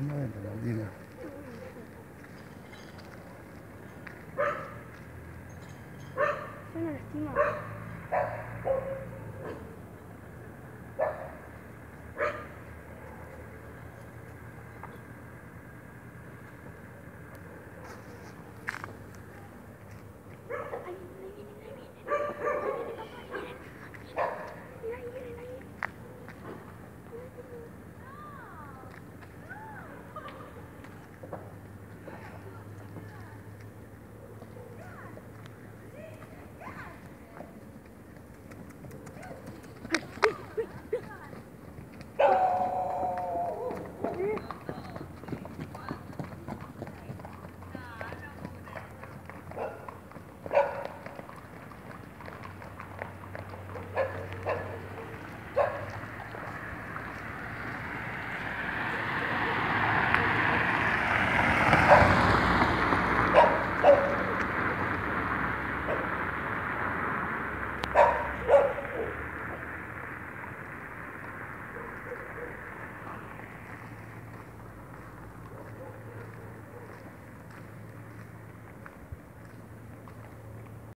Anda adentro, Paulina. Yo no lastima.